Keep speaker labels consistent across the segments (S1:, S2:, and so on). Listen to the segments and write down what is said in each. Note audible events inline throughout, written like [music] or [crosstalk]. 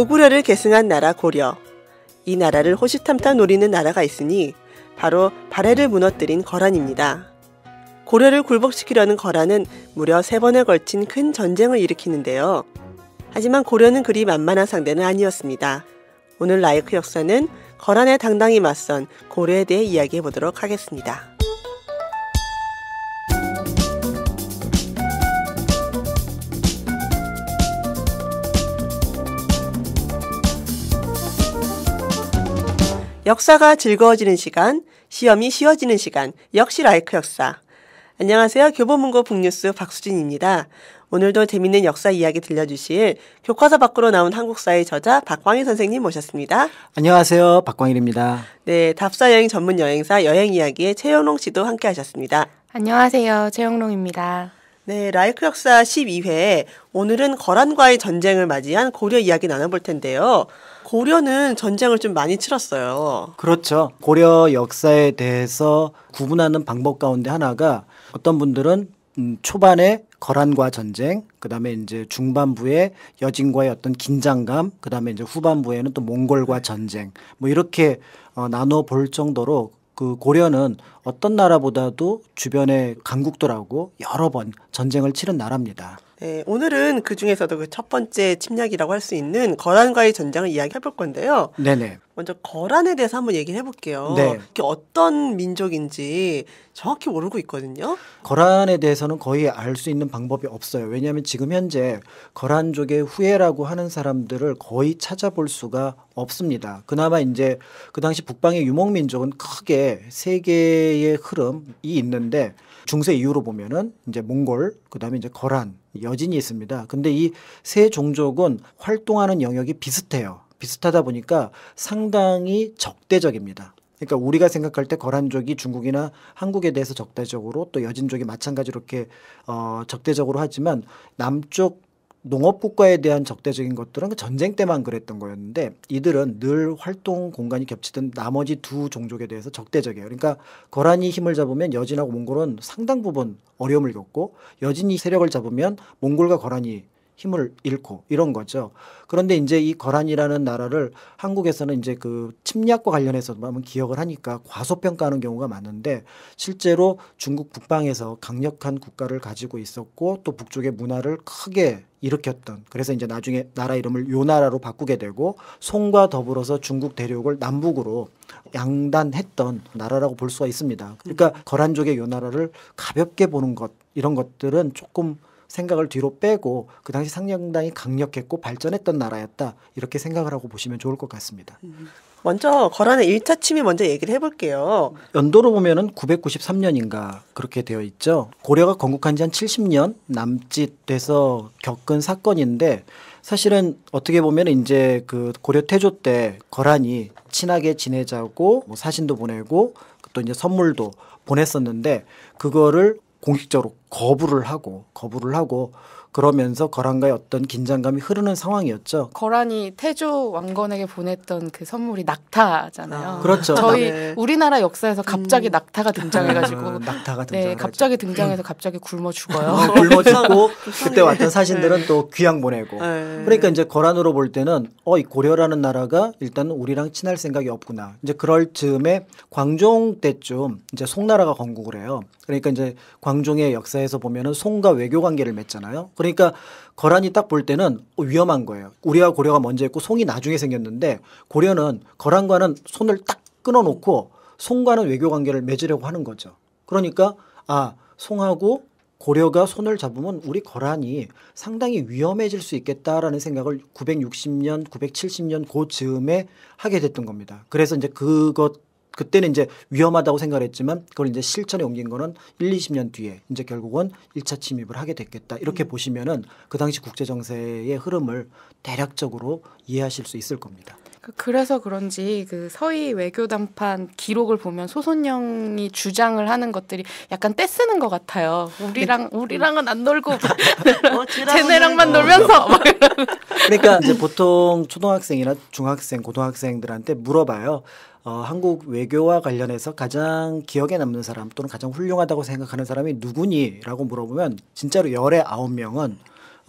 S1: 고구려를 계승한 나라 고려. 이 나라를 호시탐탐 노리는 나라가 있으니 바로 발해를 무너뜨린 거란입니다. 고려를 굴복시키려는 거란은 무려 세 번에 걸친 큰 전쟁을 일으키는데요. 하지만 고려는 그리 만만한 상대는 아니었습니다. 오늘 라이크 역사는 거란에 당당히 맞선 고려에 대해 이야기해 보도록 하겠습니다. 역사가 즐거워지는 시간, 시험이 쉬워지는 시간, 역시 라이크 역사. 안녕하세요. 교보문고 북뉴스 박수진입니다. 오늘도 재밌는 역사 이야기 들려주실 교과서 밖으로 나온 한국사의 저자 박광희 선생님 모셨습니다.
S2: 안녕하세요. 박광일입니다.
S1: 네, 답사 여행 전문 여행사 여행 이야기의 최영롱 씨도 함께 하셨습니다.
S3: 안녕하세요. 최영롱입니다.
S1: 네, 라이크 역사 12회. 오늘은 거란과의 전쟁을 맞이한 고려 이야기 나눠볼 텐데요. 고려는 전쟁을 좀 많이 치렀어요.
S2: 그렇죠. 고려 역사에 대해서 구분하는 방법 가운데 하나가 어떤 분들은 음, 초반에 거란과 전쟁, 그 다음에 이제 중반부에 여진과의 어떤 긴장감, 그 다음에 이제 후반부에는 또 몽골과 전쟁, 뭐 이렇게 어, 나눠 볼 정도로 그 고려는 어떤 나라보다도 주변의 강국들하고 여러 번 전쟁을 치른 나라입니다.
S1: 네, 오늘은 그 중에서도 그 첫 번째 침략이라고 할 수 있는 거란과의 전쟁을 이야기해 볼 건데요.
S2: 네네.
S1: 먼저 거란에 대해서 한번 얘기를 해볼게요.
S2: 네.
S1: 그게 어떤 민족인지 정확히 모르고 있거든요.
S2: 거란에 대해서는 거의 알 수 있는 방법이 없어요. 왜냐하면 지금 현재 거란족의 후예라고 하는 사람들을 거의 찾아볼 수가 없습니다. 그나마 이제 그 당시 북방의 유목민족은 크게 세 개의 흐름이 있는데 중세 이후로 보면은 이제 몽골, 그다음에 이제 거란, 여진이 있습니다. 근데 이 세 종족은 활동하는 영역이 비슷해요. 비슷하다 보니까 상당히 적대적입니다. 그러니까 우리가 생각할 때 거란족이 중국이나 한국에 대해서 적대적으로 또 여진족이 마찬가지로 이렇게 어 적대적으로 하지만 남쪽 농업 국가에 대한 적대적인 것들은 그 전쟁 때만 그랬던 거였는데 이들은 늘 활동 공간이 겹치던 나머지 두 종족에 대해서 적대적이에요. 그러니까 거란이 힘을 잡으면 여진하고 몽골은 상당 부분 어려움을 겪고 여진이 세력을 잡으면 몽골과 거란이 힘을 잃고 이런 거죠. 그런데 이제 이 거란이라는 나라를 한국에서는 이제 그 침략과 관련해서 한번 기억을 하니까 과소평가하는 경우가 많은데 실제로 중국 북방에서 강력한 국가를 가지고 있었고 또 북쪽의 문화를 크게 일으켰던 그래서 이제 나중에 나라 이름을 요 나라로 바꾸게 되고 송과 더불어서 중국 대륙을 남북으로 양단했던 나라라고 볼 수가 있습니다. 그러니까 거란족의 요 나라를 가볍게 보는 것 이런 것들은 조금 생각을 뒤로 빼고 그 당시 상당히 강력했고 발전했던 나라였다 이렇게 생각을 하고 보시면 좋을 것 같습니다.
S1: 먼저 거란의 1차 침입 먼저 얘기를 해볼게요.
S2: 연도로 보면은 993년인가 그렇게 되어 있죠. 고려가 건국한 지 한 70년 남짓 돼서 겪은 사건인데 사실은 어떻게 보면 이제 그 고려 태조 때 거란이 친하게 지내자고 뭐 사신도 보내고 또 이제 선물도 보냈었는데 그거를 공식적으로 거부를 하고 거부를 하고 그러면서 거란과의 어떤 긴장감이 흐르는 상황이었죠.
S3: 거란이 태조 왕건에게 보냈던 그 선물이 낙타잖아요.
S1: 아,
S2: 그렇죠.
S3: 저희
S1: 네.
S3: 우리나라 역사에서 갑자기 낙타가 등장해가지고
S2: 어, 낙타가
S3: 네
S2: 등장을
S3: 갑자기 등장해서 갑자기 굶어 죽어요.
S2: 어, 굶어 죽고 [laughs] 그때 왔던 사신들은 또 귀양 보내고
S1: 네.
S2: 그러니까 이제 거란으로 볼 때는 어 이 고려라는 나라가 일단은 우리랑 친할 생각이 없구나 이제 그럴 즈음에 광종 때쯤 이제 송나라가 건국을 해요 그러니까 이제 광종의 역사에서 보면은 송과 외교 관계를 맺잖아요 그러니까 거란이 딱 볼 때는 어, 위험한 거예요 우리와 고려가 먼저 했고 송이 나중에 생겼는데 고려는 거란과는 손을 딱 끊어놓고 송과는 외교 관계를 맺으려고 하는 거죠 그러니까 아 송하고 고려가 손을 잡으면 우리 거란이 상당히 위험해질 수 있겠다라는 생각을 960년, 970년 그 즈음에 하게 됐던 겁니다. 그래서 이제 그것 그때는 이제 위험하다고 생각을 했지만 그걸 이제 실천에 옮긴 거는 1, 20년 뒤에 이제 결국은 1차 침입을 하게 됐겠다. 이렇게 보시면은 그 당시 국제 정세의 흐름을 대략적으로 이해하실 수 있을 겁니다.
S3: 그- 그래서 그런지 그 서희 외교단판 기록을 보면 소손영이 주장을 하는 것들이 약간 떼쓰는 것 같아요. 우리랑 우리랑은 안 놀고 [laughs] [laughs]
S1: 어,
S3: 쟤네랑만 놀면서 막 [laughs]
S2: 그러니까 이제 보통 초등학생이나 중학생, 고등학생들한테 물어봐요. 어, 한국 외교와 관련해서 가장 기억에 남는 사람 또는 가장 훌륭하다고 생각하는 사람이 누구니? 라고 물어보면 진짜로 열의 아홉 명은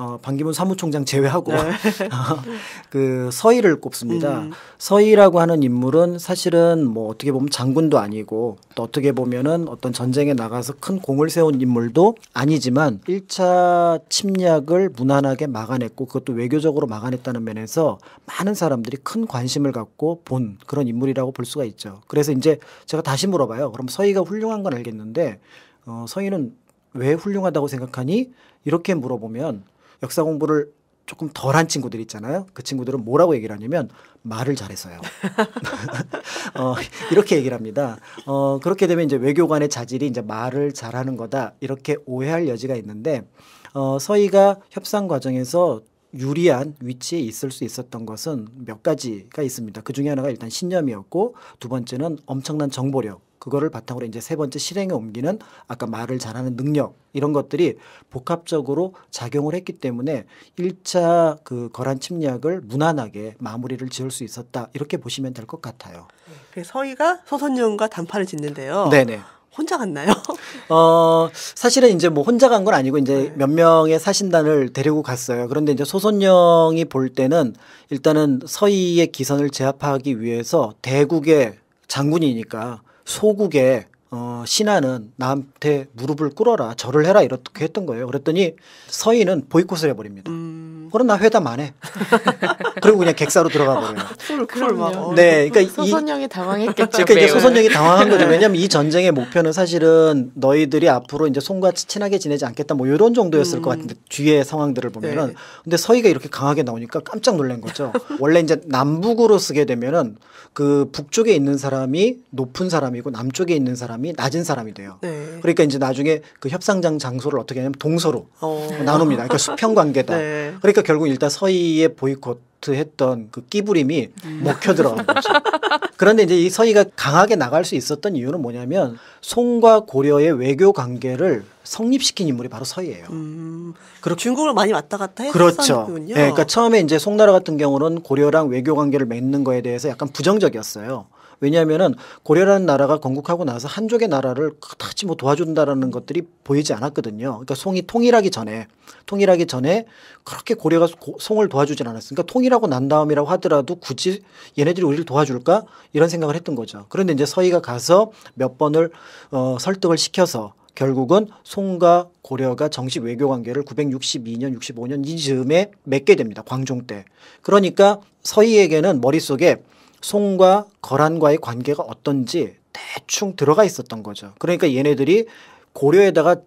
S2: 어, 반기문 사무총장 제외하고
S1: 네. [laughs]
S2: 그 서희를 꼽습니다.
S1: 음.
S2: 서희라고 하는 인물은 사실은 뭐 어떻게 보면 장군도 아니고 또 어떻게 보면은 어떤 전쟁에 나가서 큰 공을 세운 인물도 아니지만 1차 침략을 무난하게 막아냈고 그것도 외교적으로 막아냈다는 면에서 많은 사람들이 큰 관심을 갖고 본 그런 인물이라고 볼 수가 있죠. 그래서 이제 제가 다시 물어봐요. 그럼 서희가 훌륭한 건 알겠는데 어, 서희는 왜 훌륭하다고 생각하니? 이렇게 물어보면 역사 공부를 조금 덜한 친구들 있잖아요. 그 친구들은 뭐라고 얘기를 하냐면 말을 잘해서요. [laughs] 어, 이렇게 얘기를 합니다. 어, 그렇게 되면 이제 외교관의 자질이 이제 말을 잘하는 거다 이렇게 오해할 여지가 있는데 어, 서희가 협상 과정에서 유리한 위치에 있을 수 있었던 것은 몇 가지가 있습니다. 그 중에 하나가 일단 신념이었고 두 번째는 엄청난 정보력. 그거를 바탕으로 이제 세 번째 실행에 옮기는 아까 말을 잘하는 능력 이런 것들이 복합적으로 작용을 했기 때문에 1차 그 거란 침략을 무난하게 마무리를 지을 수 있었다 이렇게 보시면 될 것 같아요.
S1: 그 서희가 소선영과 단판을 짓는데요.
S2: 네네.
S1: 혼자 갔나요? [laughs]
S2: 어, 사실은 이제 뭐 혼자 간 건 아니고 이제
S1: 네.
S2: 몇 명의 사신단을 데리고 갔어요. 그런데 이제 소손녕이 볼 때는 일단은 서희의 기선을 제압하기 위해서 대국의 장군이니까 소국의 어, 신하는 나한테 무릎을 꿇어라, 절을 해라 이렇게 했던 거예요. 그랬더니 서희는 보이콧을 해버립니다.
S1: 음,
S2: 그럼 나 회담 안 해. [laughs] 그리고 그냥 객사로 들어가 버려요.
S1: 쿨, 쿨, 막. 어.
S2: 네, 그러니까 이,
S3: 소손녕이 당황했겠죠.
S2: 그러니까 이제. 소손녕이 당황한 거죠. 왜냐하면 이 전쟁의 목표는 사실은 너희들이 앞으로 이제 송과 친하게 지내지 않겠다 뭐 이런 정도였을 것 같은데 뒤에 상황들을 보면은
S1: 네.
S2: 근데 서희가 이렇게 강하게 나오니까 깜짝 놀란 거죠. 원래 이제 남북으로 쓰게 되면은 그 북쪽에 있는 사람이 높은 사람이고 남쪽에 있는 사람이 낮은 사람이 돼요.
S1: 네.
S2: 그러니까 이제 나중에 그 협상장 장소를 어떻게 하냐면 동서로
S1: 어.
S2: 나눕니다. 그러니까 수평 관계다.
S1: 네.
S2: 그러니까 결국 일단 서희의 보이콧 했던 그 끼부림이 먹혀 들어간 거죠. [laughs] 그런데 이제 이 서희가 강하게 나갈 수 있었던 이유는 뭐냐면 송과 고려의 외교 관계를 성립시킨 인물이 바로 서희예요.
S1: 음, 그리고 중국을 많이 왔다 갔다
S2: 그렇죠.
S1: 했었군요.
S2: 네, 그러니까 처음에 이제 송나라 같은 경우는 고려랑 외교 관계를 맺는 거에 대해서 약간 부정적이었어요. 왜냐하면은 고려라는 나라가 건국하고 나서 한족의 나라를 그다지 뭐 도와준다라는 것들이 보이지 않았거든요. 그러니까 송이 통일하기 전에 통일하기 전에 그렇게 고려가 고- 송을 도와주진 않았으니까 통일하고 난 다음이라고 하더라도 굳이 얘네들이 우리를 도와줄까 이런 생각을 했던 거죠. 그런데 이제 서희가 가서 몇 번을 어, 설득을 시켜서 결국은 송과 고려가 정식 외교 관계를 962년, 65년 이 즈음에 맺게 됩니다. 광종 때. 그러니까 서희에게는 머릿속에 송과 거란과의 관계가 어떤지 대충 들어가 있었던 거죠. 그러니까 얘네들이 고려에다가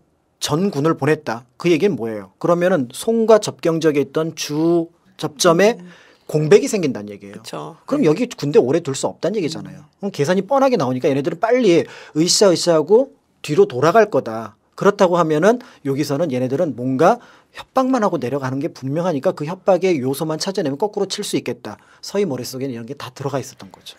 S2: 전군을 보냈다. 그 얘기는 뭐예요? 그러면은 송과 접경적에 있던 주 접점에 공백이 생긴다는 얘기예요.
S1: 그렇죠.
S2: 그럼 여기 군대 오래 둘 수 없다는 얘기잖아요. 그럼 계산이 뻔하게 나오니까 얘네들은 빨리 으쌰으쌰하고 뒤로 돌아갈 거다. 그렇다고 하면은 여기서는 얘네들은 뭔가 협박만 하고 내려가는 게 분명하니까 그 협박의 요소만 찾아내면 거꾸로 칠 수 있겠다. 서희 머릿속에는 이런 게 다 들어가 있었던 거죠.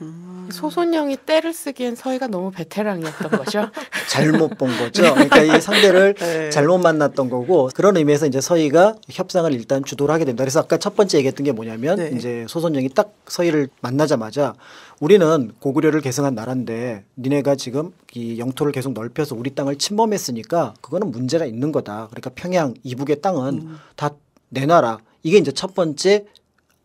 S3: 소선영이 때를 쓰기엔 서희가 너무 베테랑이었던 거죠. [laughs]
S2: 잘못 본 거죠. 그러니까 이 상대를 [laughs]
S1: 네.
S2: 잘못 만났던 거고 그런 의미에서 이제 서희가 협상을 일단 주도를 하게 됩니다. 그래서 아까 첫 번째 얘기했던 게 뭐냐면
S1: 네.
S2: 이제 소선영이 딱 서희를 만나자마자 우리는 고구려를 계승한 나라인데 니네가 지금 이 영토를 계속 넓혀서 우리 땅을 침범했으니까 그거는 문제가 있는 거다. 그러니까 평양 이북의 땅은 다 내놔라. 이게 이제 첫 번째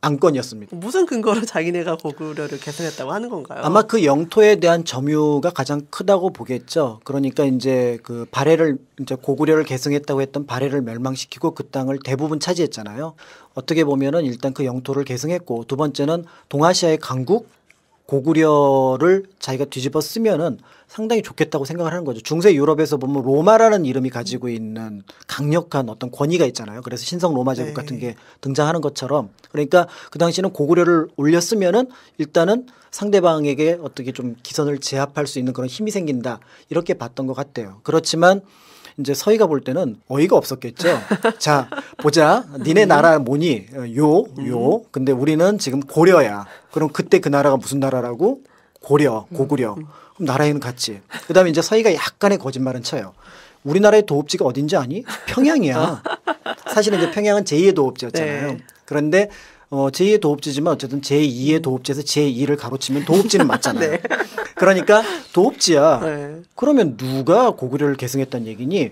S2: 안건이었습니다.
S1: 무슨 근거로 자기네가 고구려를 개선했다고 하는 건가요?
S2: 아마 그 영토에 대한 점유가 가장 크다고 보겠죠. 그러니까 이제 그 발해를 이제 고구려를 계승했다고 했던 발해를 멸망시키고 그 땅을 대부분 차지했잖아요. 어떻게 보면은 일단 그 영토를 계승했고 두 번째는 동아시아의 강국 고구려를 자기가 뒤집어 쓰면은 상당히 좋겠다고 생각을 하는 거죠. 중세 유럽에서 보면 로마라는 이름이 가지고 있는 강력한 어떤 권위가 있잖아요. 그래서 신성 로마 제국
S1: 네.
S2: 같은 게 등장하는 것처럼 그러니까 그 당시에는 고구려를 올렸으면은 일단은 상대방에게 어떻게 좀 기선을 제압할 수 있는 그런 힘이 생긴다 이렇게 봤던 것 같아요. 그렇지만 이제 서희가 볼 때는 어이가 없었겠죠. [laughs] 자, 보자. 니네 나라 뭐니? 어, 요, 요. 근데 우리는 지금 고려야. 그럼 그때 그 나라가 무슨 나라라고? 고려, 고구려. 그럼 나라에는 같이. 그 다음에 이제 서희가 약간의 거짓말은 쳐요. 우리나라의 도읍지가 어딘지 아니? 평양이야. [laughs] 사실은 이제 평양은 제2의 도읍지였잖아요.
S1: 네.
S2: 그런데 어, 제2의 도읍지지만 어쨌든 제2의 도읍지에서 제2를 가로치면 도읍지는 맞잖아요. [laughs]
S1: 네.
S2: 그러니까 도읍지야.
S1: 네.
S2: 그러면 누가 고구려를 계승했다는 얘기니?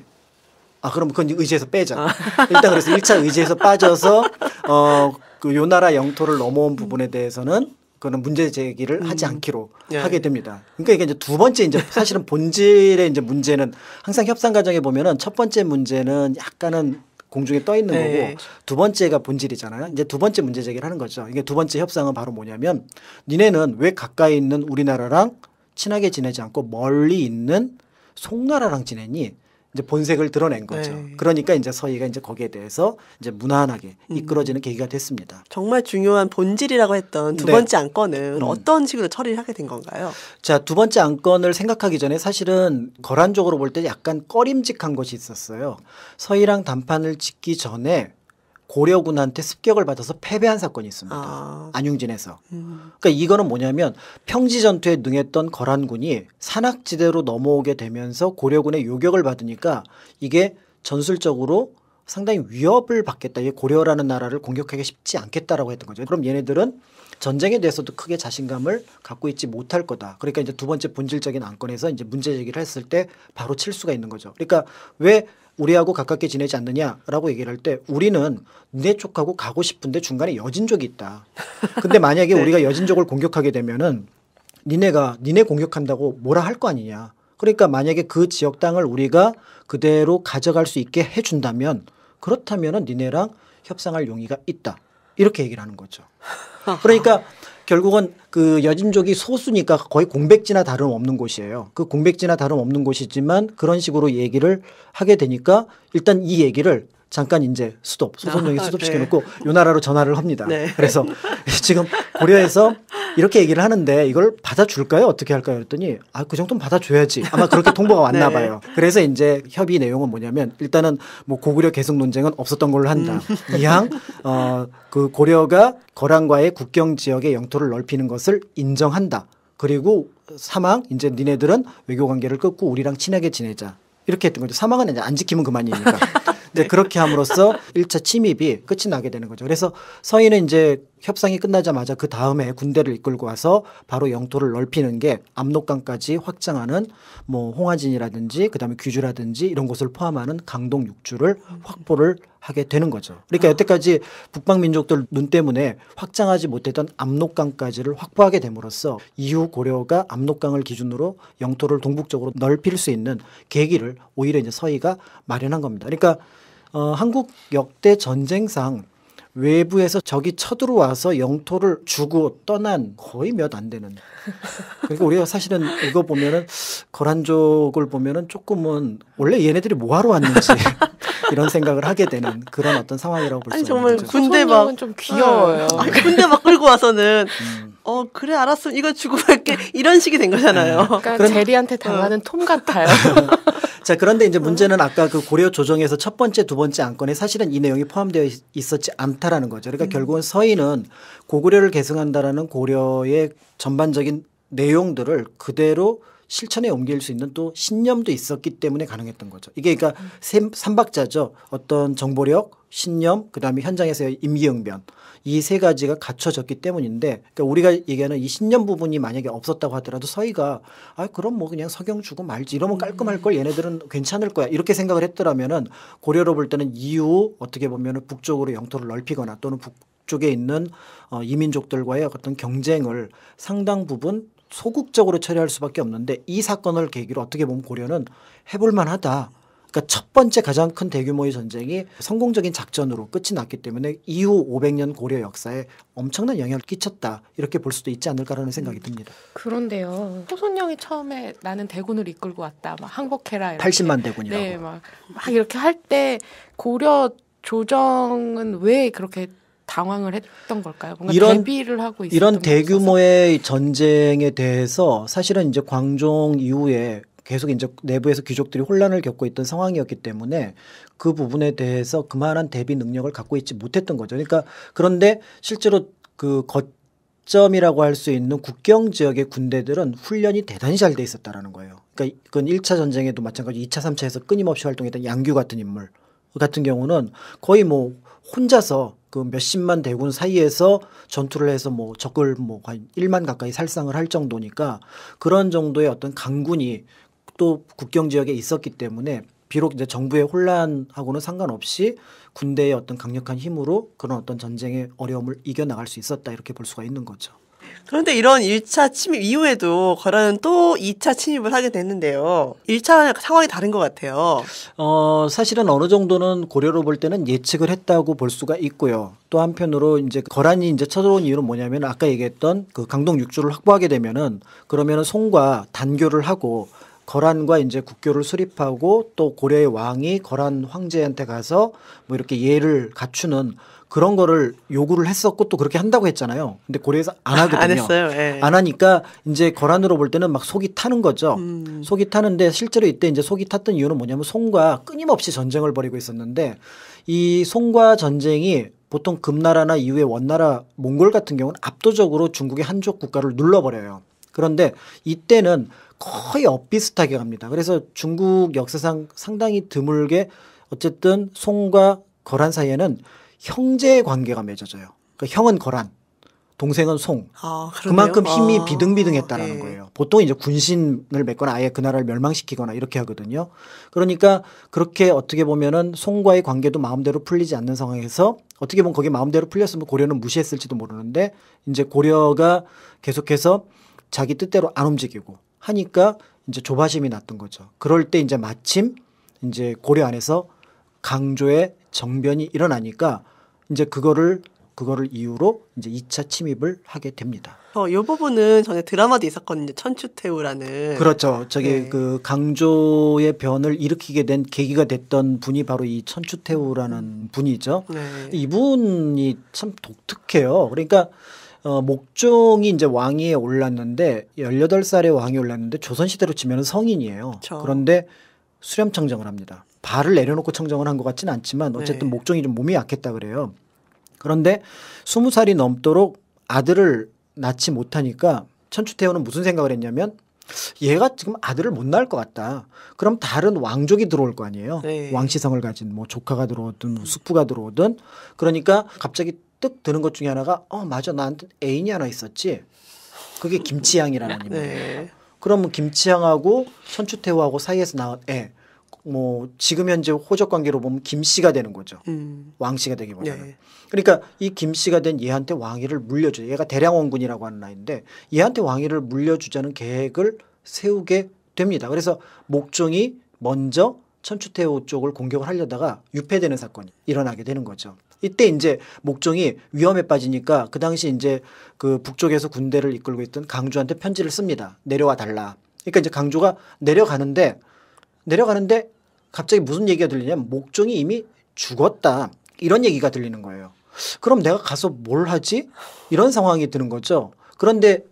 S2: 아, 그럼 그건 의지에서 빼자. 일단 그래서 1차 의지에서 빠져서 어, 그 요 나라 영토를 넘어온 부분에 대해서는 그거는 문제 제기를 하지 않기로
S1: 예.
S2: 하게 됩니다. 그러니까 이게 이제 두 번째 이제 사실은 본질의 이제 문제는 항상 협상 과정에 보면은 첫 번째 문제는 약간은 공중에 떠 있는
S1: 네.
S2: 거고 두 번째가 본질이잖아요. 이제 두 번째 문제 제기를 하는 거죠. 이게 두 번째 협상은 바로 뭐냐면 니네는 왜 가까이 있는 우리나라랑 친하게 지내지 않고 멀리 있는 송나라랑 지내니? 이제 본색을 드러낸 거죠.
S1: 네.
S2: 그러니까 이제 서희가 이제 거기에 대해서 이제 무난하게
S1: 음.
S2: 이끌어지는 계기가 됐습니다.
S1: 정말 중요한 본질이라고 했던 두
S2: 네.
S1: 번째 안건은
S2: 음.
S1: 어떤 식으로 처리를 하게 된 건가요?
S2: 자, 두 번째 안건을 생각하기 전에 사실은 거란적으로 볼 때 약간 꺼림직한 것이 있었어요. 서희랑 단판을 짓기 전에 고려군한테 습격을 받아서 패배한 사건이 있습니다.
S1: 아.
S2: 안용진에서.
S1: 음.
S2: 그러니까 이거는 뭐냐면 평지 전투에 능했던 거란군이 산악지대로 넘어오게 되면서 고려군의 요격을 받으니까 이게 전술적으로 상당히 위협을 받겠다. 이게 고려라는 나라를 공격하기 쉽지 않겠다라고 했던 거죠. 그럼 얘네들은 전쟁에 대해서도 크게 자신감을 갖고 있지 못할 거다. 그러니까 이제 두 번째 본질적인 안건에서 이제 문제 제기를 했을 때 바로 칠 수가 있는 거죠. 그러니까 왜 우리하고 가깝게 지내지 않느냐라고 얘기를 할 때 우리는 네 쪽하고 가고 싶은데 중간에 여진족이 있다. 근데 만약에 [laughs]
S1: 네.
S2: 우리가 여진족을 공격하게 되면은 니네가 니네 공격한다고 뭐라 할 거 아니냐. 그러니까 만약에 그 지역 땅을 우리가 그대로 가져갈 수 있게 해준다면 그렇다면은 니네랑 협상할 용의가 있다. 이렇게 얘기를 하는 거죠. [laughs] 그러니까 결국은 그 여진족이 소수니까 거의 공백지나 다름없는 곳이에요. 그 공백지나 다름없는 곳이지만 그런 식으로 얘기를 하게 되니까 일단 이 얘기를 잠깐 이제 스톱 소송령이
S1: 아,
S2: 스톱
S1: 네.
S2: 시켜놓고 요 나라로 전화를 합니다.
S1: 네.
S2: 그래서 [laughs] 지금 고려에서 이렇게 얘기를 하는데 이걸 받아줄까요? 어떻게 할까요? 그랬더니 아 그 정도는 받아줘야지. 아마 그렇게 통보가 왔나 [laughs]
S1: 네.
S2: 봐요. 그래서 이제 협의 내용은 뭐냐면 일단은 뭐 고구려 계속 논쟁은 없었던 걸로 한다.
S1: 음. [laughs]
S2: 이항 어그 고려가 거란과의 국경 지역의 영토를 넓히는 것을 인정한다. 그리고 사망 이제 니네들은 외교 관계를 끊고 우리랑 친하게 지내자. 이렇게 했던 거죠. 사망은 이제 안 지키면 그만이니까. 이제 그렇게 함으로써 [laughs] 1차 침입이 끝이 나게 되는 거죠. 그래서 서희는 이제 협상이 끝나자마자 그 다음에 군대를 이끌고 와서 바로 영토를 넓히는 게 압록강까지 확장하는 뭐 홍화진이라든지 그다음에 귀주라든지 이런 곳을 포함하는 강동 육주를 확보를 하게 되는 거죠. 그러니까 여태까지 북방 민족들 눈 때문에 확장하지 못했던 압록강까지를 확보하게 됨으로써 이후 고려가 압록강을 기준으로 영토를 동북쪽으로 넓힐 수 있는 계기를 오히려 이제 서희가 마련한 겁니다. 그러니까 어, 한국 역대 전쟁상 외부에서 적이 쳐들어와서 영토를 주고 떠난 거의 몇 안 되는. 그러니까 우리가 사실은 이거 보면은 거란족을 보면은 조금은 원래 얘네들이 뭐 하러 왔는지 [laughs] 이런 생각을 하게 되는 그런 어떤 상황이라고 볼 수 있는
S1: 정말
S2: 거죠.
S1: 군대 막-
S3: 소송령은 좀 귀여워요.
S1: 아, 군대 막 끌고 와서는
S2: 음.
S1: 어 그래 알았어 이거 주고 갈게 이런 식이 된 거잖아요.
S3: 그러니까
S2: 그럼-
S3: 제리한테 당하는 톰 같아요. [laughs]
S2: 자, 그런데 이제 문제는 아까 그 고려 조정에서 첫 번째, 두 번째 안건에 사실은 이 내용이 포함되어 있- 있었지 않다라는 거죠. 그러니까 결국은 서희는 고구려를 계승한다라는 고려의 전반적인 내용들을 그대로 실천에 옮길 수 있는 또 신념도 있었기 때문에 가능했던 거죠. 이게 그러니까 세- 삼박자죠. 어떤 정보력, 신념, 그다음에 현장에서의 임기응변 이 세 가지가 갖춰졌기 때문인데 그러니까 우리가 얘기하는 이 신념 부분이 만약에 없었다고 하더라도 서희가 아 그럼 뭐 그냥 석영 주고 말지. 이러면 깔끔할 걸 얘네들은 괜찮을 거야. 이렇게 생각을 했더라면은 고려로 볼 때는 이후 어떻게 보면은 북쪽으로 영토를 넓히거나 또는 북쪽에 있는 어, 이민족들과의 어떤 경쟁을 상당 부분 소극적으로 처리할 수밖에 없는데 이 사건을 계기로 어떻게 보면 고려는 해볼 만하다. 그러니까 첫 번째 가장 큰 대규모의 전쟁이 성공적인 작전으로 끝이 났기 때문에 이후 500년 고려 역사에 엄청난 영향을 끼쳤다. 이렇게 볼 수도 있지 않을까라는 생각이 듭니다.
S3: 그런데요. 호손령이 처음에 나는 대군을 이끌고 왔다. 막 항복해라. 이렇게.
S2: 80만 대군이라고.
S3: 네, 막, 막 이렇게 할 때 고려 조정은 왜 그렇게 당황을 했던 걸까요? 뭔가
S2: 이런-
S3: 대비를 하고 있었던
S2: 이런? 대규모의 전쟁에 대해서 사실은 이제 광종 이후에 계속 이제 내부에서 귀족들이 혼란을 겪고 있던 상황이었기 때문에 그 부분에 대해서 그만한 대비 능력을 갖고 있지 못했던 거죠. 그러니까 그런데 실제로 그 거점이라고 할 수 있는 국경 지역의 군대들은 훈련이 대단히 잘 돼 있었다라는 거예요. 그러니까 그건 1차 전쟁에도 마찬가지 2차, 3차에서 끊임없이 활동했던 양규 같은 인물 같은 경우는 거의 뭐 혼자서 그 몇십만 대군 사이에서 전투를 해서 뭐 적을 뭐한 1만 가까이 살상을 할 정도니까 그런 정도의 어떤 강군이 또 국경 지역에 있었기 때문에 비록 이제 정부의 혼란하고는 상관없이 군대의 어떤 강력한 힘으로 그런 어떤 전쟁의 어려움을 이겨나갈 수 있었다 이렇게 볼 수가 있는 거죠.
S1: 그런데 이런 1차 침입 이후에도 거란은 또 2차 침입을 하게 됐는데요. 1차 상황이 다른 것 같아요.
S2: 어, 사실은 어느 정도는 고려로 볼 때는 예측을 했다고 볼 수가 있고요. 또 한편으로 이제 거란이 이제 쳐들어온 이유는 뭐냐면 아까 얘기했던 그 강동 육주를 확보하게 되면은 그러면은 송과 단교를 하고 거란과 이제 국교를 수립하고 또 고려의 왕이 거란 황제한테 가서 뭐 이렇게 예를 갖추는 그런 거를 요구를 했었고 또 그렇게 한다고 했잖아요. 근데 고려에서 안 하거든요.
S1: 안 했어요. 예.
S2: 안 하니까 이제 거란으로 볼 때는 막 속이 타는 거죠.
S1: 음.
S2: 속이 타는데 실제로 이때 이제 속이 탔던 이유는 뭐냐면 송과 끊임없이 전쟁을 벌이고 있었는데 이 송과 전쟁이 보통 금나라나 이후에 원나라 몽골 같은 경우는 압도적으로 중국의 한족 국가를 눌러버려요. 그런데 이때는 거의 엇비슷하게 갑니다. 그래서 중국 역사상 상당히 드물게 어쨌든 송과 거란 사이에는 형제 관계가 맺어져요. 그러니까 형은 거란, 동생은 송.
S1: 아.
S2: 그만큼 힘이
S1: 아,
S2: 비등비등했다라는
S1: 예.
S2: 거예요. 보통 이제 군신을 맺거나 아예 그 나라를 멸망시키거나 이렇게 하거든요. 그러니까 그렇게 어떻게 보면은 송과의 관계도 마음대로 풀리지 않는 상황에서 어떻게 보면 거기 마음대로 풀렸으면 고려는 무시했을지도 모르는데 이제 고려가 계속해서 자기 뜻대로 안 움직이고 하니까 이제 조바심이 났던 거죠. 그럴 때 이제 마침 이제 고려 안에서 강조의 정변이 일어나니까 이제 그거를 그거를 이유로 이제 2차 침입을 하게 됩니다.
S1: 어, 이 부분은 전에 드라마도 있었거든요. 천추태우라는.
S2: 그렇죠. 저기
S1: 네.
S2: 그 강조의 변을 일으키게 된 계기가 됐던 분이 바로 이 천추태우라는 분이죠.
S1: 네.
S2: 이분이 참 독특해요. 그러니까 어, 목종이 이제 왕위에 올랐는데 18살에 왕이 올랐는데 조선시대로 치면 성인이에요.
S1: 그쵸.
S2: 그런데 수렴 청정을 합니다. 발을 내려놓고 청정을 한 것 같지는 않지만 어쨌든
S1: 네.
S2: 목종이 좀 몸이 약했다 그래요. 그런데 20살이 넘도록 아들을 낳지 못하니까 천추태후는 무슨 생각을 했냐면 얘가 지금 아들을 못 낳을 것 같다. 그럼 다른 왕족이 들어올 거 아니에요.
S1: 네.
S2: 왕시성을 가진 뭐 조카가 들어오든 뭐 숙부가 들어오든 그러니까 갑자기 뜻 드는 것 중에 하나가 어 맞아 나한테 애인이 하나 있었지. 그게 김치향이라는 인물.
S1: 네.
S2: 그러면 김치향하고 천추태후하고 사이에서 나온 애. 뭐 지금 현재 호적 관계로 보면 김씨가 되는 거죠.
S1: 음.
S2: 왕씨가 되기보다는.
S1: 네.
S2: 그러니까 이 김씨가 된 얘한테 왕위를 물려줘. 얘가 대량원군이라고 하는 나이인데 얘한테 왕위를 물려주자는 계획을 세우게 됩니다. 그래서 목종이 먼저 천추태후 쪽을 공격을 하려다가 유폐되는 사건이 일어나게 되는 거죠. 이때 이제 목종이 위험에 빠지니까 그 당시 이제 그 북쪽에서 군대를 이끌고 있던 강조한테 편지를 씁니다. 내려와 달라. 그러니까 이제 강조가 내려가는데 내려가는데 갑자기 무슨 얘기가 들리냐면 목종이 이미 죽었다. 이런 얘기가 들리는 거예요. 그럼 내가 가서 뭘 하지? 이런 상황이 드는 거죠. 그런데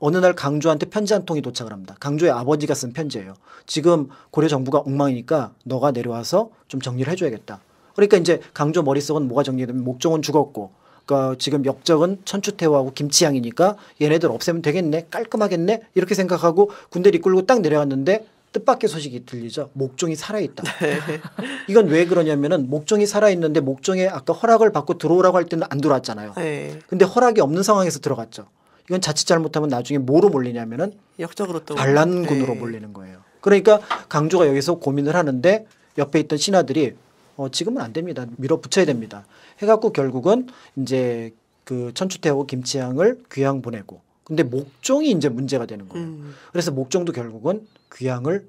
S2: 어느 날 강조한테 편지 한 통이 도착을 합니다. 강조의 아버지가 쓴 편지예요. 지금 고려 정부가 엉망이니까 너가 내려와서 좀 정리를 해줘야겠다. 그러니까 이제 강조 머릿속은 뭐가 정리되면 목종은 죽었고, 그러니까 지금 역적은 천추태후하고 김치향이니까 얘네들 없애면 되겠네, 깔끔하겠네 이렇게 생각하고 군대를 이끌고 딱 내려왔는데 뜻밖의 소식이 들리죠. 목종이 살아있다. 이건 왜 그러냐면은 목종이 살아있는데 목종의 아까 허락을 받고 들어오라고 할 때는 안 들어왔잖아요.
S1: 네.
S2: 근데 허락이 없는 상황에서 들어갔죠. 이건 자칫 잘못하면 나중에 뭐로 몰리냐면은
S1: 역적으로 또
S2: 반란군으로
S1: 네.
S2: 몰리는 거예요. 그러니까 강조가 여기서 고민을 하는데 옆에 있던 신하들이 어, 지금은 안 됩니다. 밀어붙여야 됩니다. 해갖고 결국은 이제 그 천추태후 김치향을 귀양 보내고 근데 목종이 이제 문제가 되는 거예요.
S1: 음.
S2: 그래서 목종도 결국은 귀양을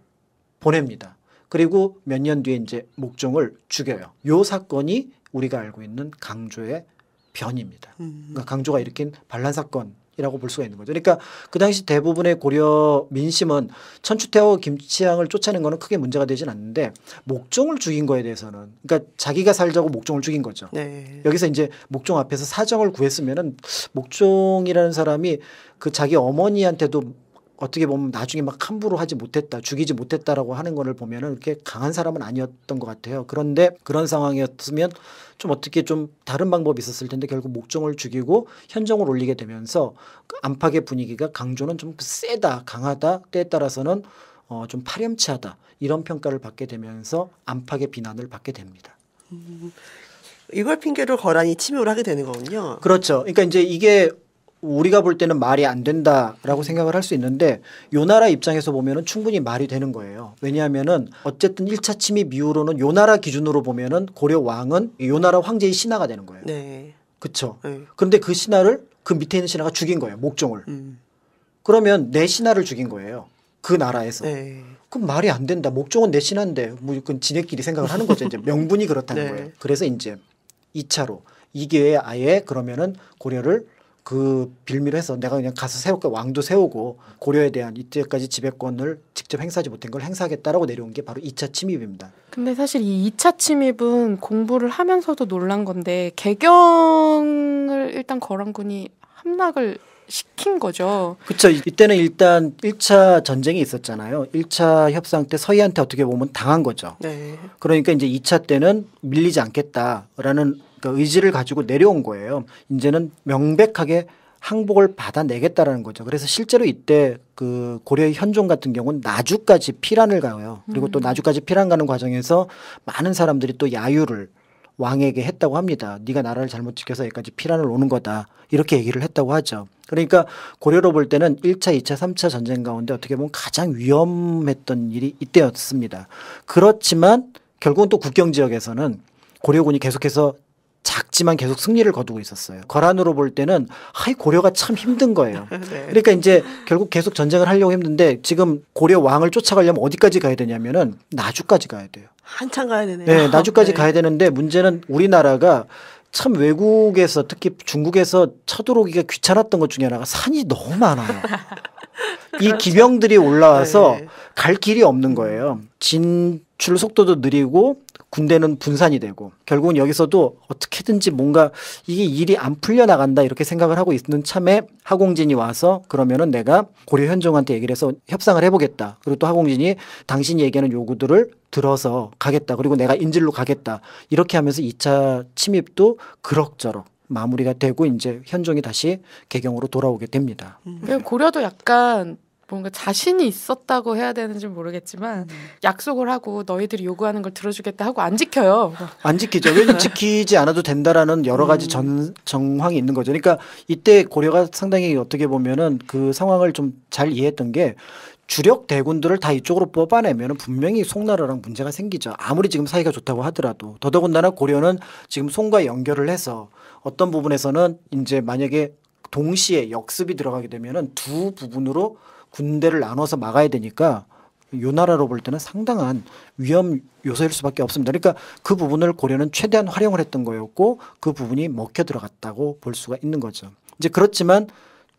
S2: 보냅니다. 그리고 몇 년 뒤에 이제 목종을 죽여요. 요 사건이 우리가 알고 있는 강조의 변입니다.
S1: 음.
S2: 그러니까 강조가 일으킨 반란 사건 이라고 볼 수가 있는 거죠. 그러니까 그 당시 대부분의 고려 민심은 천추태후 김치향을 쫓아낸 거는 크게 문제가 되진 않는데 목종을 죽인 거에 대해서는 그러니까 자기가 살자고 목종을 죽인 거죠.
S1: 네.
S2: 여기서 이제 목종 앞에서 사정을 구했으면은 목종이라는 사람이 그 자기 어머니한테도 어떻게 보면 나중에 막 함부로 하지 못했다, 죽이지 못했다라고 하는 거를 보면은 그렇게 강한 사람은 아니었던 것 같아요. 그런데 그런 상황이었으면 좀 어떻게 좀 다른 방법이 있었을 텐데 결국 목종을 죽이고 현정을 올리게 되면서 그 안팎의 분위기가 강조는 좀 세다, 강하다, 때에 따라서는 어, 좀 파렴치하다 이런 평가를 받게 되면서 안팎의 비난을 받게 됩니다.
S1: 이걸 핑계로 거란이 침입을 하게 되는 거군요.
S2: 그렇죠. 그러니까 이제 이게 우리가 볼 때는 말이 안 된다라고 생각을 할 수 있는데 요 나라 입장에서 보면은 충분히 말이 되는 거예요. 왜냐하면은 어쨌든 1차 침입 이후로는 요 나라 기준으로 보면은 고려 왕은 요 나라 황제의 신하가 되는 거예요.
S1: 네.
S2: 그렇죠.
S1: 네.
S2: 그런데 그 신하를 그 밑에 있는 신하가 죽인 거예요. 목종을.
S1: 음.
S2: 그러면 내 신하를 죽인 거예요. 그 나라에서.
S1: 네.
S2: 그럼 말이 안 된다. 목종은 내 신한데 뭐 그건 지네끼리 생각을 하는 거죠. 이제 명분이 그렇다는
S1: 네.
S2: 거예요. 그래서 이제 2차로 이 기회에 아예 그러면은 고려를 그 빌미로 해서 내가 그냥 가서 세울까 왕도 세우고 고려에 대한 이때까지 지배권을 직접 행사하지 못한 걸 행사하겠다라고 내려온 게 바로 2차 침입입니다.
S3: 근데 사실 이 2차 침입은 공부를 하면서도 놀란 건데 개경을 일단 거란군이 함락을 시킨 거죠.
S2: 그렇죠. 이때는 일단 1차 전쟁이 있었잖아요. 1차 협상 때 서희한테 어떻게 보면 당한 거죠.
S1: 네.
S2: 그러니까 이제 2차 때는 밀리지 않겠다라는 그 의지를 가지고 내려온 거예요. 이제는 명백하게 항복을 받아내겠다라는 거죠. 그래서 실제로 이때 그 고려의 현종 같은 경우는 나주까지 피란을 가요. 그리고 또 나주까지 피란 가는 과정에서 많은 사람들이 또 야유를 왕에게 했다고 합니다. 네가 나라를 잘못 지켜서 여기까지 피란을 오는 거다. 이렇게 얘기를 했다고 하죠. 그러니까 고려로 볼 때는 1차, 2차, 3차 전쟁 가운데 어떻게 보면 가장 위험했던 일이 이때였습니다. 그렇지만 결국은 또 국경 지역에서는 고려군이 계속해서 작지만 계속 승리를 거두고 있었어요. 거란으로 볼 때는 하이 고려가 참 힘든 거예요. [laughs]
S1: 네.
S2: 그러니까 이제 결국 계속 전쟁을 하려고 했는데 지금 고려 왕을 쫓아가려면 어디까지 가야 되냐면은 나주까지 가야 돼요.
S1: 한참 가야 되네요.
S2: 네, 나주까지
S1: 네.
S2: 가야 되는데 문제는 우리나라가 참 외국에서 특히 중국에서 쳐들어오기가 귀찮았던 것 중에 하나가 산이 너무 많아요. [laughs] 이 기병들이 올라와서
S1: 네.
S2: 갈 길이 없는 거예요. 진출 속도도 느리고 군대는 분산이 되고 결국은 여기서도 어떻게든지 뭔가 이게 일이 안 풀려 나간다 이렇게 생각을 하고 있는 참에 하공진이 와서 그러면은 내가 고려 현종한테 얘기를 해서 협상을 해보겠다. 그리고 또 하공진이 당신이 얘기하는 요구들을 들어서 가겠다. 그리고 내가 인질로 가겠다. 이렇게 하면서 2차 침입도 그럭저럭 마무리가 되고 이제 현종이 다시 개경으로 돌아오게 됩니다.
S3: 그냥 고려도 약간 뭔가 자신이 있었다고 해야 되는지 모르겠지만 약속을 하고 너희들이 요구하는 걸 들어주겠다 하고 안 지켜요.
S2: 안 지키죠. 왜냐면 [laughs] 지키지 않아도 된다라는 여러 가지 전 정황이 있는 거죠. 그러니까 이때 고려가 상당히 어떻게 보면은 그 상황을 좀 잘 이해했던 게 주력 대군들을 다 이쪽으로 뽑아내면 분명히 송나라랑 문제가 생기죠. 아무리 지금 사이가 좋다고 하더라도 더더군다나 고려는 지금 송과 연결을 해서 어떤 부분에서는 이제 만약에 동시에 역습이 들어가게 되면은 두 부분으로 군대를 나눠서 막아야 되니까 요 나라로 볼 때는 상당한 위험 요소일 수밖에 없습니다. 그러니까 그 부분을 고려는 최대한 활용을 했던 거였고 그 부분이 먹혀 들어갔다고 볼 수가 있는 거죠. 이제 그렇지만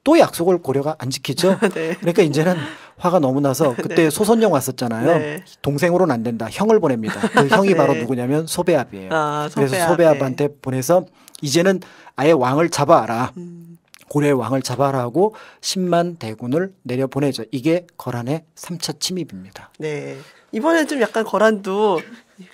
S2: 또 약속을 고려가 안 지키죠. [laughs]
S1: 네.
S2: 그러니까 이제는 화가 너무 나서 그때 소선영 왔었잖아요.
S1: 네.
S2: 동생으로는 안 된다. 형을 보냅니다. 그 형이 [laughs] 바로
S1: 네.
S2: 누구냐면 소배압이에요.
S1: 아,
S2: 그래서
S1: 소배압.
S2: 소배압한테 보내서 이제는 아예 왕을 잡아라.
S1: 음.
S2: 고려의 왕을 잡아라 하고 10만 대군을 내려 보내죠. 이게 거란의 3차 침입입니다.
S1: 네. 이번엔 좀 약간 거란도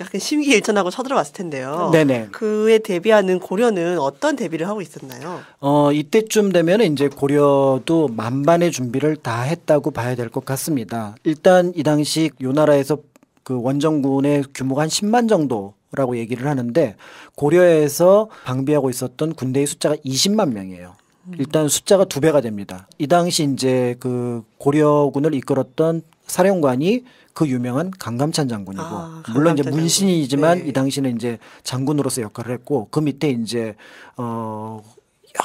S1: 약간 심기일전하고 쳐들어왔을 텐데요.
S2: 네네.
S1: 그에 대비하는 고려는 어떤 대비를 하고 있었나요?
S2: 어, 이때쯤 되면 이제 고려도 만반의 준비를 다 했다고 봐야 될 것 같습니다. 일단 이 당시 요 나라에서 그 원정군의 규모가 한 10만 정도 라고 얘기를 하는데 고려에서 방비하고 있었던 군대의 숫자가 20만 명이에요. 일단 숫자가 두 배가 됩니다. 이 당시 이제 그 고려군을 이끌었던 사령관이 그 유명한 강감찬 장군이고
S1: 아,
S2: 물론 이제 문신이지만.
S1: 네.
S2: 이 당시는 이제 장군으로서 역할을 했고 그 밑에 이제 어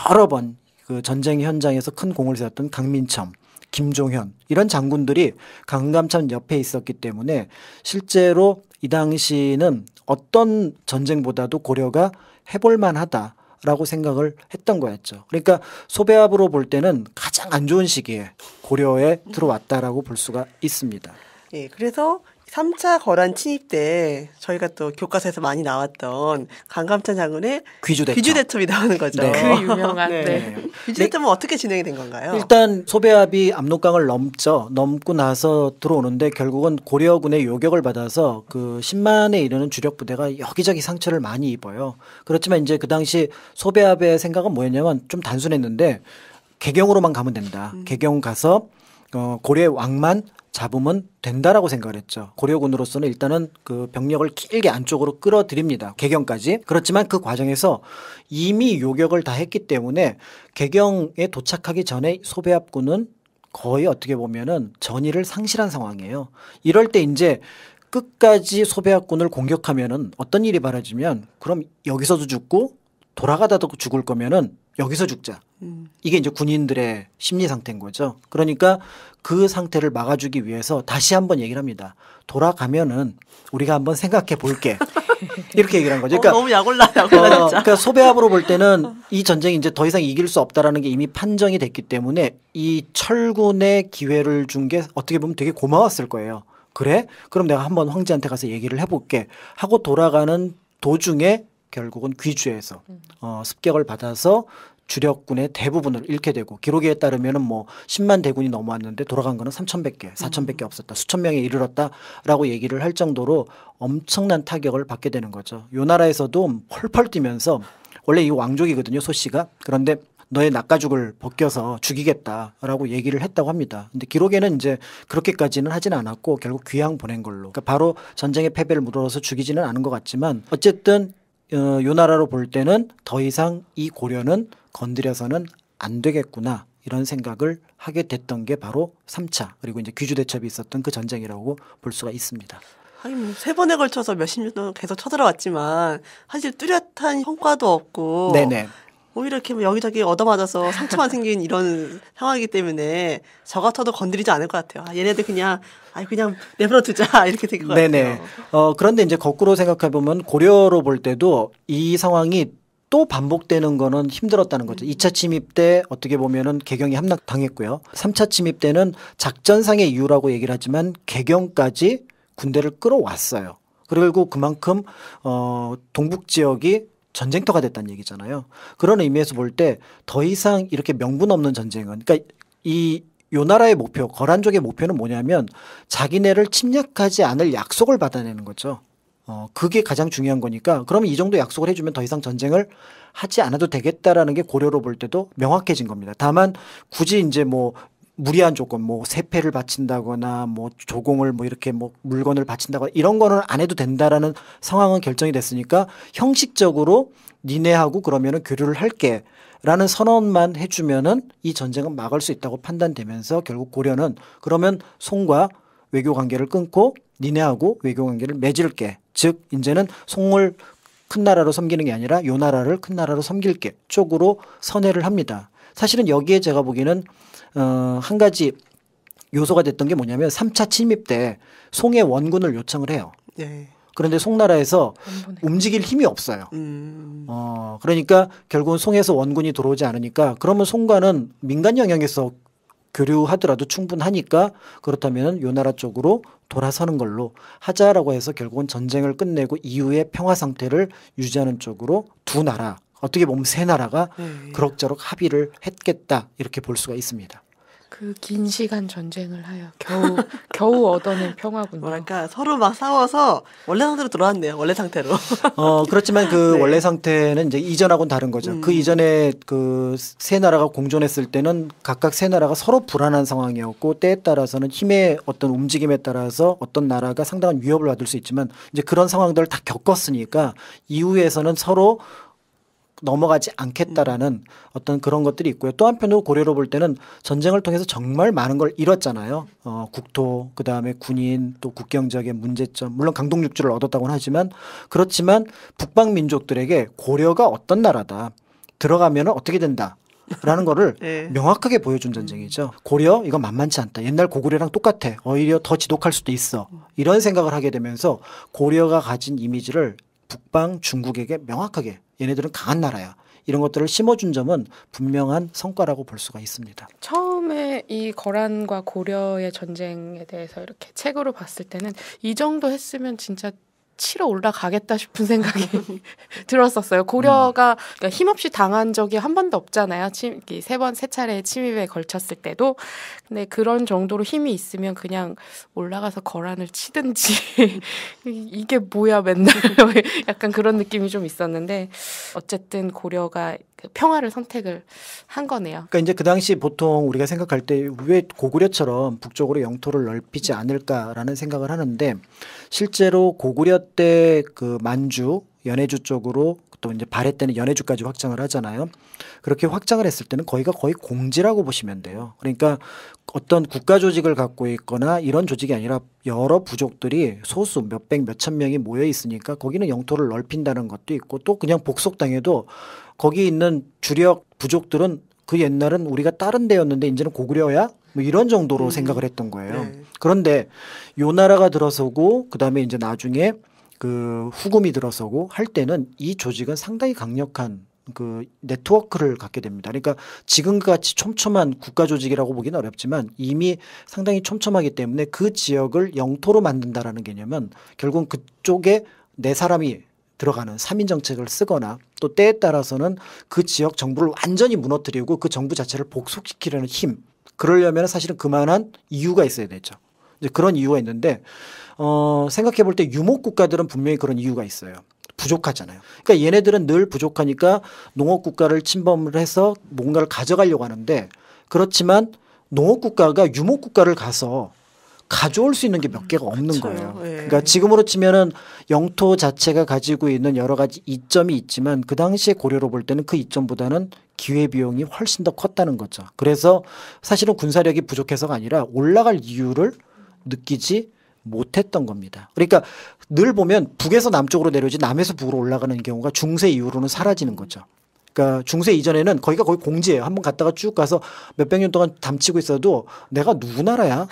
S2: 여러 번 그 전쟁 현장에서 큰 공을 세웠던 강민첨, 김종현 이런 장군들이 강감찬 옆에 있었기 때문에 실제로 이 당시는 어떤 전쟁보다도 고려가 해볼 만하다 라고 생각을 했던 거였죠. 그러니까 소배압으로 볼 때는 가장 안 좋은 시기에 고려에 들어왔다라고 볼 수가 있습니다.
S1: 예, 그래서 3차 거란 침입 때 저희가 또 교과서에서 많이 나왔던 강감찬 장군의
S2: 귀주대첩.
S1: 귀주대첩이 나오는 거죠.
S2: 네.
S3: 그 유명한
S1: 네.
S3: 네.
S1: 귀주대첩은 어떻게 진행이 된 건가요?
S2: 일단 소배압이 압록강을 넘죠. 넘고 나서 들어오는데 결국은 고려군의 요격을 받아서 그 10만에 이르는 주력 부대가 여기저기 상처를 많이 입어요. 그렇지만 이제 그 당시 소배압의 생각은 뭐였냐면 좀 단순했는데 개경으로만 가면 된다. 개경 가서 어, 고려의 왕만 잡으면 된다라고 생각을 했죠. 고려군으로서는 일단은 그 병력을 길게 안쪽으로 끌어들입니다. 개경까지. 그렇지만 그 과정에서 이미 요격을 다 했기 때문에 개경에 도착하기 전에 소배합군은 거의 어떻게 보면은 전의를 상실한 상황이에요. 이럴 때 이제 끝까지 소배합군을 공격하면은 어떤 일이 벌어지면 그럼 여기서도 죽고 돌아가다도 죽을 거면은 여기서 죽자.
S1: 음.
S2: 이게 이제 군인들의 심리 상태인 거죠. 그러니까 그 상태를 막아주기 위해서 다시 한번 얘기를 합니다. 돌아가면은 우리가 한번 생각해 볼게. [laughs] 이렇게 얘기를 한 거죠.
S1: 어,
S2: 그러니까
S1: 너무 약올라
S2: 어,
S1: 약올라 진짜.
S2: 그러니까 소배합으로 볼 때는 이 전쟁이 이제 더 이상 이길 수 없다라는 게 이미 판정이 됐기 때문에 이 철군의 기회를 준 게 어떻게 보면 되게 고마웠을 거예요. 그래? 그럼 내가 한번 황제한테 가서 얘기를 해볼게 하고 돌아가는 도중에 결국은 귀주에서 어, 습격을 받아서 주력군의 대부분을 잃게 되고 기록에 따르면은 뭐 10만 대군이 넘어왔는데 돌아간 거는 3,100개, 4,100개 없었다. 수천 명에 이르렀다라고 얘기를 할 정도로 엄청난 타격을 받게 되는 거죠. 요 나라에서도 펄펄 뛰면서 원래 이 왕족이거든요, 소 씨가. 그런데 너의 낙가죽을 벗겨서 죽이겠다라고 얘기를 했다고 합니다. 근데 기록에는 이제 그렇게까지는 하진 않았고 결국 귀양 보낸 걸로. 그러니까 바로 전쟁의 패배를 물어서 죽이지는 않은 것 같지만 어쨌든 어, 요 나라로 볼 때는 더 이상 이 고려는 건드려서는 안 되겠구나 이런 생각을 하게 됐던 게 바로 3차 그리고 이제 귀주 대첩이 있었던 그 전쟁이라고 볼 수가 있습니다.
S1: 하긴 뭐 세 번에 걸쳐서 몇십 년 동안 계속 쳐들어왔지만 사실 뚜렷한 성과도 없고
S2: 네네.
S1: 오히려 이렇게 뭐 여기저기 얻어맞아서 상처만 생긴 이런 [laughs] 상황이기 때문에 저 같아도 건드리지 않을 것 같아요. 아, 얘네들 그냥 아 그냥 내버려 두자 [laughs] 이렇게 될 것 같아요.
S2: 네네. 어, 그런데 이제 거꾸로 생각해 보면 고려로 볼 때도 이 상황이 또 반복되는 거는 힘들었다는 거죠. 2차 침입 때 어떻게 보면은 개경이 함락당했고요. 3차 침입 때는 작전상의 이유라고 얘기를 하지만 개경까지 군대를 끌어왔어요. 그리고 그만큼 어 동북 지역이 전쟁터가 됐다는 얘기잖아요. 그런 의미에서 볼 때 더 이상 이렇게 명분 없는 전쟁은 그러니까 이 요 나라의 목표, 거란족의 목표는 뭐냐면 자기네를 침략하지 않을 약속을 받아내는 거죠. 어, 그게 가장 중요한 거니까 그러면 이 정도 약속을 해주면 더 이상 전쟁을 하지 않아도 되겠다라는 게 고려로 볼 때도 명확해진 겁니다. 다만 굳이 이제 뭐 무리한 조건, 뭐 세패를 바친다거나 뭐 조공을 뭐 이렇게 뭐 물건을 바친다거나 이런 거는 안 해도 된다라는 상황은 결정이 됐으니까 형식적으로 니네하고 그러면은 교류를 할게. 라는 선언만 해주면은 이 전쟁은 막을 수 있다고 판단되면서 결국 고려는 그러면 송과 외교 관계를 끊고 니네하고 외교 관계를 맺을게. 즉 이제는 송을 큰 나라로 섬기는 게 아니라 요 나라를 큰 나라로 섬길게 쪽으로 선회를 합니다. 사실은 여기에 제가 보기에는 어, 한 가지 요소가 됐던 게 뭐냐면 3차 침입 때 송의 원군을 요청을 해요.
S1: 네.
S2: 그런데 송나라에서. 움직일 힘이 없어요.
S1: 음.
S2: 어, 그러니까 결국은 송에서 원군이 들어오지 않으니까 그러면 송과는 민간 영역에서 교류하더라도 충분하니까 그렇다면 요 나라 쪽으로 돌아서는 걸로 하자라고 해서 결국은 전쟁을 끝내고 이후에 평화 상태를 유지하는 쪽으로 두 나라 어떻게 보면 세 나라가
S1: 네.
S2: 그럭저럭 합의를 했겠다 이렇게 볼 수가 있습니다.
S3: 그 긴 시간 전쟁을 하여 겨우 [laughs] 겨우 얻어낸 평화군요.
S1: 뭐랄까 서로 막 싸워서 원래 상태로 돌아왔네요. 원래 상태로.
S2: 어, 그렇지만 그 [laughs]
S1: 네.
S2: 원래 상태는 이제 이전하고는 다른 거죠.
S1: 음.
S2: 그 이전에 그 세 나라가 공존했을 때는 각각 세 나라가 서로 불안한 상황이었고 때에 따라서는 힘의 어떤 움직임에 따라서 어떤 나라가 상당한 위협을 받을 수 있지만 이제 그런 상황들을 다 겪었으니까 이후에서는 서로 넘어가지 않겠다라는 어떤 그런 것들이 있고요. 또 한편으로 고려로 볼 때는 전쟁을 통해서 정말 많은 걸 잃었잖아요. 어, 국토, 그 다음에 군인, 또 국경 지역의 문제점, 물론 강동 육주를 얻었다고는 하지만 그렇지만 북방 민족들에게 고려가 어떤 나라다 들어가면 어떻게 된다. 라는 [laughs] 거를
S1: 네.
S2: 명확하게 보여준 전쟁이죠. 고려 이거 만만치 않다. 옛날 고구려랑 똑같아. 오히려 더 지독할 수도 있어. 이런 생각을 하게 되면서 고려가 가진 이미지를 북방 중국에게 명확하게 얘네들은 강한 나라야. 이런 것들을 심어준 점은 분명한 성과라고 볼 수가 있습니다.
S3: 처음에 이 거란과 고려의 전쟁에 대해서 이렇게 책으로 봤을 때는 이 정도 했으면 진짜 치러 올라가겠다 싶은 생각이 [laughs] 들었었어요. 고려가 그러니까 힘없이 당한 적이 한 번도 없잖아요. 세 번, 세 차례 침입에 걸쳤을 때도. 근데 그런 정도로 힘이 있으면 그냥 올라가서 거란을 치든지 [laughs] 이게 뭐야 맨날 [laughs] 약간 그런 느낌이 좀 있었는데 어쨌든 고려가 그 평화를 선택을 한 거네요.
S2: 그러니까 이제 그 당시 보통 우리가 생각할 때 왜 고구려처럼 북쪽으로 영토를 넓히지 않을까라는 생각을 하는데 실제로 고구려 때 그 만주 연해주 쪽으로 또 이제 발해 때는 연해주까지 확장을 하잖아요. 그렇게 확장을 했을 때는 거기가 거의 공지라고 보시면 돼요. 그러니까 어떤 국가 조직을 갖고 있거나 이런 조직이 아니라 여러 부족들이 소수 몇백 몇천 명이 모여 있으니까 거기는 영토를 넓힌다는 것도 있고 또 그냥 복속당해도 거기 있는 주력 부족들은 그 옛날은 우리가 다른 데였는데 이제는 고구려야 뭐 이런 정도로
S1: 음.
S2: 생각을 했던 거예요.
S1: 네.
S2: 그런데 요 나라가 들어서고 그다음에 이제 나중에 그 후금이 들어서고 할 때는 이 조직은 상당히 강력한 그 네트워크를 갖게 됩니다. 그러니까 지금 같이 촘촘한 국가 조직이라고 보기는 어렵지만 이미 상당히 촘촘하기 때문에 그 지역을 영토로 만든다라는 개념은 결국은 그쪽에 내 사람이 들어가는 삼인 정책을 쓰거나 또 때에 따라서는 그 지역 정부를 완전히 무너뜨리고 그 정부 자체를 복속시키려는 힘 그러려면 사실은 그만한 이유가 있어야 되죠. 이제 그런 이유가 있는데 어 생각해 볼 때 유목 국가들은 분명히 그런 이유가 있어요. 부족하잖아요. 그러니까 얘네들은 늘 부족하니까 농업 국가를 침범을 해서 뭔가를 가져가려고 하는데 그렇지만 농업 국가가 유목 국가를 가서 가져올 수 있는 게 몇 개가 없는
S1: 그쵸.
S2: 거예요.
S1: 예.
S2: 그러니까 지금으로 치면은 영토 자체가 가지고 있는 여러 가지 이점이 있지만 그 당시에 고려로 볼 때는 그 이점보다는 기회 비용이 훨씬 더 컸다는 거죠. 그래서 사실은 군사력이 부족해서가 아니라 올라갈 이유를 느끼지 못했던 겁니다. 그러니까 늘 보면 북에서 남쪽으로 내려오지 남에서 북으로 올라가는 경우가 중세 이후로는 사라지는 거죠. 그러니까 중세 이전에는 거기가 거의 공지예요. 한번 갔다가 쭉 가서 몇백 년 동안 담치고 있어도 내가 누구 나라야?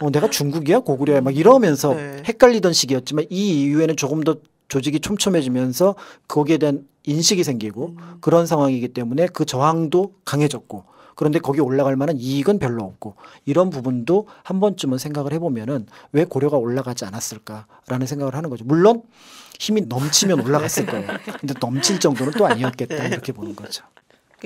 S2: 어, 내가 중국이야? 고구려야? 막 이러면서
S1: 네.
S2: 헷갈리던 시기였지만 이 이후에는 조금 더 조직이 촘촘해지면서 거기에 대한 인식이 생기고 그런 상황이기 때문에 그 저항도 강해졌고 그런데 거기 올라갈 만한 이익은 별로 없고 이런 부분도 한 번쯤은 생각을 해보면은 왜 고려가 올라가지 않았을까라는 생각을 하는 거죠. 물론 힘이 넘치면 올라갔을 [laughs] 거예요. 근데 넘칠 정도는 또 아니었겠다 이렇게 보는 거죠.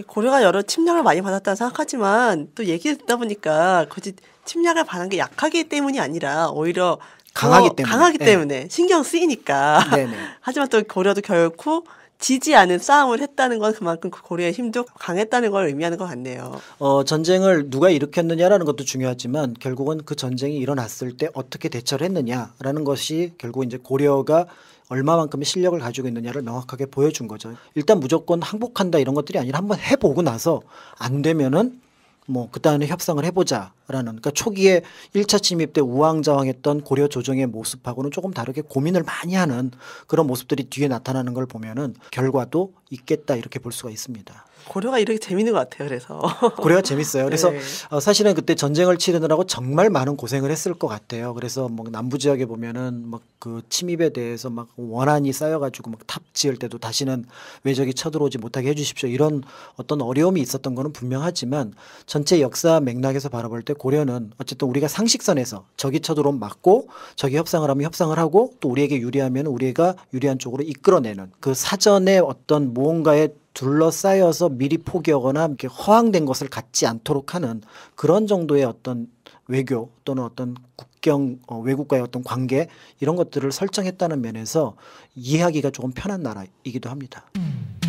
S1: 고려가 여러 침략을 많이 받았다고 생각하지만 또 얘기 듣다 보니까 굳이 침략을 받은 게 약하기 때문이 아니라 오히려
S2: 강하기
S1: 더
S2: 때문에.
S1: 강하기
S2: 네.
S1: 때문에 신경 쓰이니까.
S2: 네네. [laughs]
S1: 하지만 또 고려도 결코 지지 않은 싸움을 했다는 건 그만큼 그 고려의 힘도 강했다는 걸 의미하는 것 같네요.
S2: 어, 전쟁을 누가 일으켰느냐라는 것도 중요하지만 결국은 그 전쟁이 일어났을 때 어떻게 대처를 했느냐라는 것이 결국 이제 고려가 얼마만큼의 실력을 가지고 있느냐를 명확하게 보여준 거죠. 일단 무조건 항복한다 이런 것들이 아니라 한번 해보고 나서 안 되면은 뭐 그다음에 협상을 해보자 라는 그러니까 초기에 1차 침입 때 우왕좌왕했던 고려 조정의 모습하고는 조금 다르게 고민을 많이 하는 그런 모습들이 뒤에 나타나는 걸 보면은 결과도 있겠다 이렇게 볼 수가 있습니다.
S1: 고려가 이렇게 재밌는 것 같아요. 그래서 [laughs]
S2: 고려가 재밌어요. 그래서
S1: 네.
S2: 어, 사실은 그때 전쟁을 치르느라고 정말 많은 고생을 했을 것 같아요. 그래서 뭐 남부 지역에 보면은 막 그 침입에 대해서 막 원한이 쌓여가지고 막 탑 지을 때도 다시는 외적이 쳐들어오지 못하게 해주십시오. 이런 어떤 어려움이 있었던 거는 분명하지만 전체 역사 맥락에서 바라볼 때 고려는 어쨌든 우리가 상식선에서 적이 쳐들어오면 막고 적이 협상을 하면 협상을 하고 또 우리에게 유리하면 우리가 유리한 쪽으로 이끌어내는 그 사전에 어떤 무언가에 둘러싸여서 미리 포기하거나 이렇게 허황된 것을 갖지 않도록 하는 그런 정도의 어떤 외교 또는 어떤 국경 어, 외국과의 어떤 관계 이런 것들을 설정했다는 면에서 이해하기가 조금 편한 나라이기도 합니다.
S1: 네,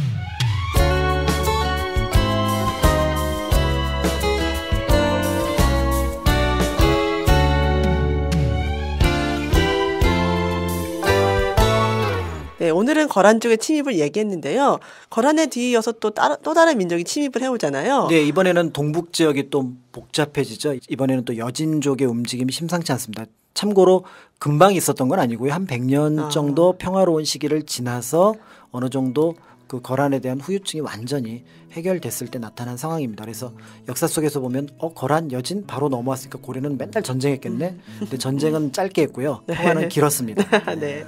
S1: 오늘은 거란 쪽의 침입을 얘기했는데요. 거란에 뒤이어서 또, 따, 또 다른 민족이 침입을 해오잖아요.
S2: 네, 이번에는 동북 지역이 또 복잡해지죠. 이번에는 또 여진족의 움직임이 심상치 않습니다. 참고로 금방 있었던 건 아니고요. 한 100년
S1: 아.
S2: 정도 평화로운 시기를 지나서 어느 정도 그 거란에 대한 후유증이 완전히 해결됐을 때 나타난 상황입니다. 그래서 역사 속에서 보면 어 거란 여진 바로 넘어왔으니까 고려는 맨날 전쟁했겠네. 근데 전쟁은 짧게 했고요. 평화는 길었습니다. [laughs]
S1: 네.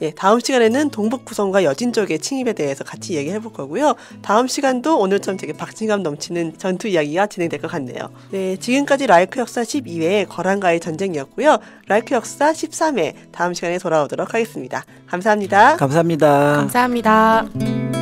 S1: 예, 다음 시간에는 동북 구성과 여진 쪽의 침입에 대해서 같이 얘기해 볼 거고요. 다음 시간도 오늘처럼 되게 박진감 넘치는 전투 이야기가 진행될 것 같네요. 네, 지금까지 라이크 역사 12회 거란과의 전쟁이었고요. 라이크 역사 13회 다음 시간에 돌아오도록 하겠습니다. 감사합니다.
S2: 감사합니다.
S3: 감사합니다.